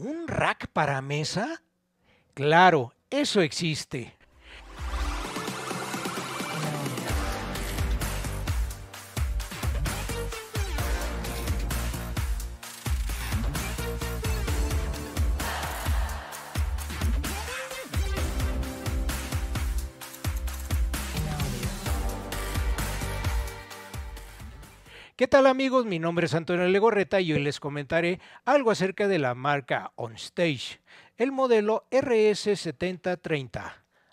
¿Un rack para mesa? Claro, eso existe. ¿Qué tal amigos? Mi nombre es Antonio Legorreta y hoy les comentaré algo acerca de la marca OnStage, el modelo RS7030,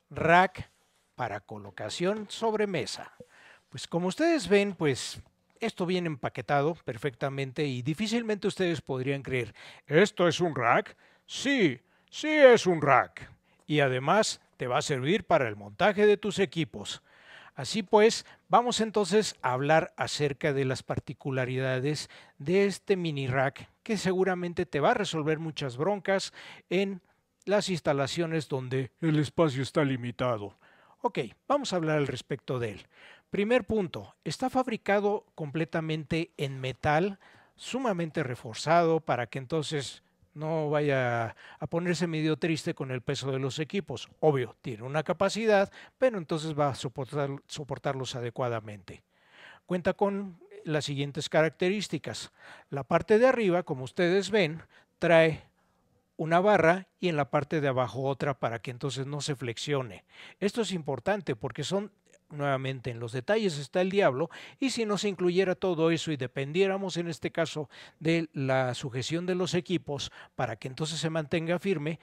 rack para colocación sobre mesa. Pues como ustedes ven, pues esto viene empaquetado perfectamente y difícilmente ustedes podrían creer, ¿esto es un rack? Sí, sí es un rack. Y además te va a servir para el montaje de tus equipos. Así pues, vamos entonces a hablar acerca de las particularidades de este mini rack que seguramente te va a resolver muchas broncas en las instalaciones donde el espacio está limitado. Ok, vamos a hablar al respecto de él. Primer punto, está fabricado completamente en metal, sumamente reforzado para que entonces no vaya a ponerse medio triste con el peso de los equipos. Obvio, tiene una capacidad, pero entonces va a soportarlos adecuadamente. Cuenta con las siguientes características. La parte de arriba, como ustedes ven, trae una barra y en la parte de abajo otra para que entonces no se flexione. Esto es importante porque son nuevamente en los detalles está el diablo, y si no se incluyera todo eso y dependiéramos en este caso de la sujeción de los equipos para que entonces se mantenga firme,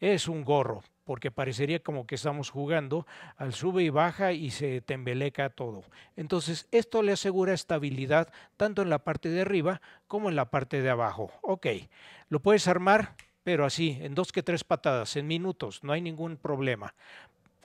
es un gorro, porque parecería como que estamos jugando al sube y baja y se tembeleca todo. Entonces, esto le asegura estabilidad tanto en la parte de arriba como en la parte de abajo. Ok, lo puedes armar, pero así, en dos que tres patadas, en minutos, no hay ningún problema.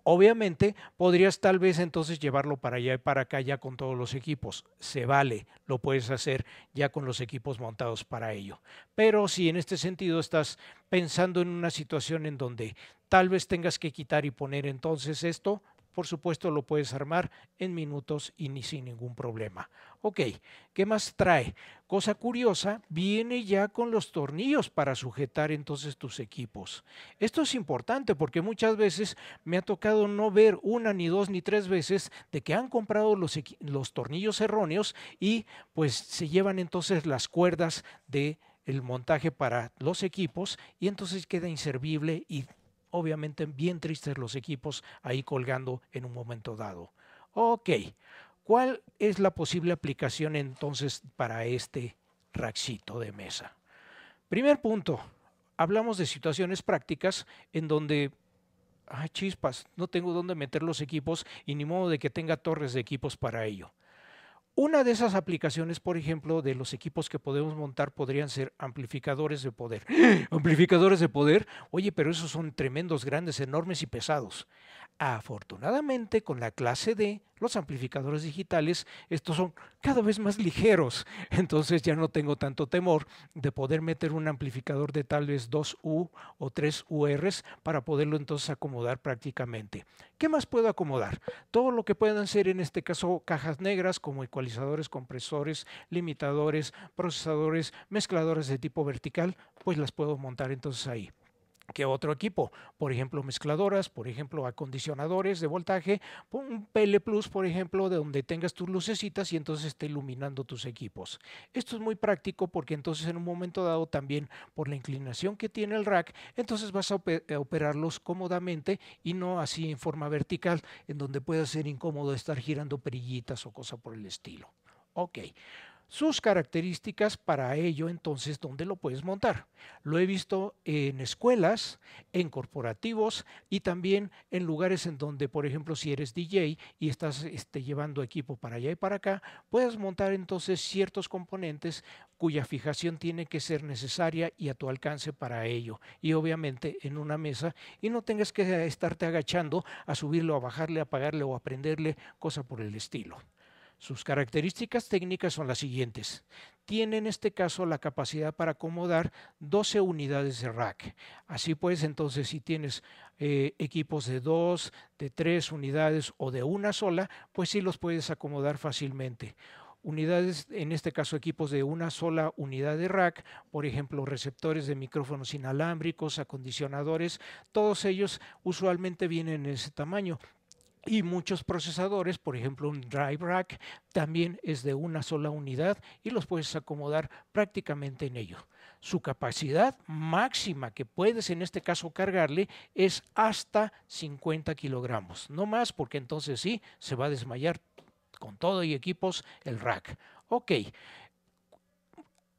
Obviamente podrías tal vez entonces llevarlo para allá y para acá ya con todos los equipos. Se vale, lo puedes hacer ya con los equipos montados para ello. Pero si en este sentido estás pensando en una situación en donde tal vez tengas que quitar y poner entonces esto, por supuesto lo puedes armar en minutos y ni sin ningún problema. Ok, ¿qué más trae? Cosa curiosa, viene ya con los tornillos para sujetar entonces tus equipos. Esto es importante porque muchas veces me ha tocado no ver una, ni dos, ni tres veces de que han comprado los, los tornillos erróneos y pues se llevan entonces las cuerdas de el montaje para los equipos y entonces queda inservible y obviamente bien tristes los equipos ahí colgando en un momento dado. Ok, ¿cuál es la posible aplicación entonces para este raxito de mesa? Primer punto, hablamos de situaciones prácticas en donde ay, chispas, no tengo dónde meter los equipos y ni modo de que tenga torres de equipos para ello. Una de esas aplicaciones, por ejemplo, de los equipos que podemos montar podrían ser amplificadores de poder. amplificadores de poder, oye, pero esos son tremendos, grandes, enormes y pesados. Afortunadamente, con la clase D, los amplificadores digitales, estos son cada vez más ligeros. Entonces ya no tengo tanto temor de poder meter un amplificador de tal vez 2U o 3 URs para poderlo entonces acomodar prácticamente. ¿Qué más puedo acomodar? Todo lo que puedan ser en este caso cajas negras como ecualizadores, compresores, limitadores, procesadores, mezcladores de tipo vertical, pues las puedo montar entonces ahí que otro equipo, por ejemplo mezcladoras, por ejemplo acondicionadores de voltaje, un PL Plus, por ejemplo, de donde tengas tus lucecitas y entonces esté iluminando tus equipos. Esto es muy práctico porque entonces en un momento dado también por la inclinación que tiene el rack, entonces vas a operarlos cómodamente y no así en forma vertical, en donde pueda ser incómodo estar girando perillitas o cosa por el estilo. Ok sus características para ello entonces dónde lo puedes montar. Lo he visto en escuelas, en corporativos y también en lugares en donde, por ejemplo, si eres DJ y estás este, llevando equipo para allá y para acá, puedes montar entonces ciertos componentes cuya fijación tiene que ser necesaria y a tu alcance para ello. Y obviamente en una mesa y no tengas que estarte agachando a subirlo, a bajarle, a apagarle o a prenderle, cosa por el estilo. Sus características técnicas son las siguientes. Tiene en este caso la capacidad para acomodar 12 unidades de rack. Así pues, entonces, si tienes eh, equipos de dos, de tres unidades o de una sola, pues sí los puedes acomodar fácilmente unidades, en este caso equipos de una sola unidad de rack, por ejemplo, receptores de micrófonos inalámbricos, acondicionadores, todos ellos usualmente vienen en ese tamaño. Y muchos procesadores, por ejemplo un Drive Rack, también es de una sola unidad y los puedes acomodar prácticamente en ello. Su capacidad máxima que puedes en este caso cargarle es hasta 50 kilogramos. No más porque entonces sí se va a desmayar con todo y equipos el rack. Ok,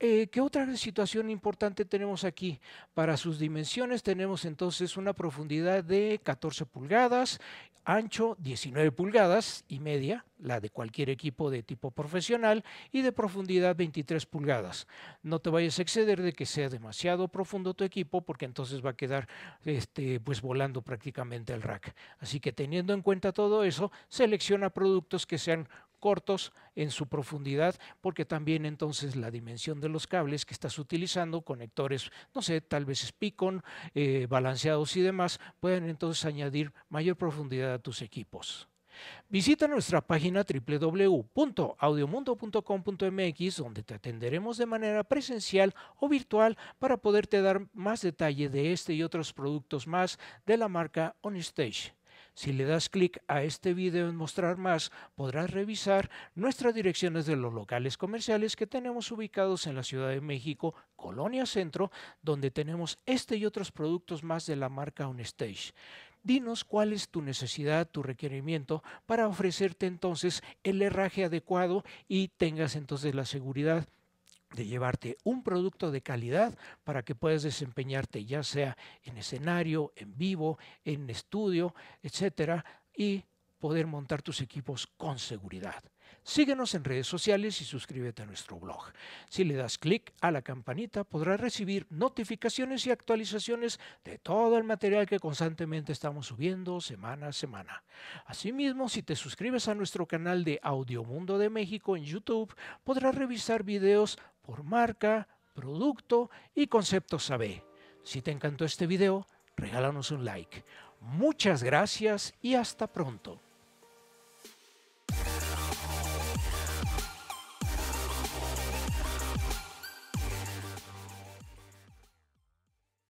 eh, ¿Qué otra situación importante tenemos aquí? Para sus dimensiones tenemos entonces una profundidad de 14 pulgadas, ancho 19 pulgadas y media, la de cualquier equipo de tipo profesional, y de profundidad 23 pulgadas. No te vayas a exceder de que sea demasiado profundo tu equipo porque entonces va a quedar este, pues volando prácticamente el rack. Así que teniendo en cuenta todo eso, selecciona productos que sean cortos en su profundidad, porque también entonces la dimensión de los cables que estás utilizando, conectores, no sé, tal vez Spicon, eh, balanceados y demás, pueden entonces añadir mayor profundidad a tus equipos. Visita nuestra página www.audiomundo.com.mx donde te atenderemos de manera presencial o virtual para poderte dar más detalle de este y otros productos más de la marca OnStage. Si le das clic a este video en mostrar más, podrás revisar nuestras direcciones de los locales comerciales que tenemos ubicados en la Ciudad de México, Colonia Centro, donde tenemos este y otros productos más de la marca OnStage. Dinos cuál es tu necesidad, tu requerimiento para ofrecerte entonces el herraje adecuado y tengas entonces la seguridad de llevarte un producto de calidad para que puedas desempeñarte ya sea en escenario, en vivo, en estudio, etcétera, y poder montar tus equipos con seguridad. Síguenos en redes sociales y suscríbete a nuestro blog. Si le das clic a la campanita podrás recibir notificaciones y actualizaciones de todo el material que constantemente estamos subiendo semana a semana. Asimismo, si te suscribes a nuestro canal de Audio Mundo de México en YouTube, podrás revisar videos por marca, producto y conceptos AB. Si te encantó este video, regálanos un like. Muchas gracias y hasta pronto.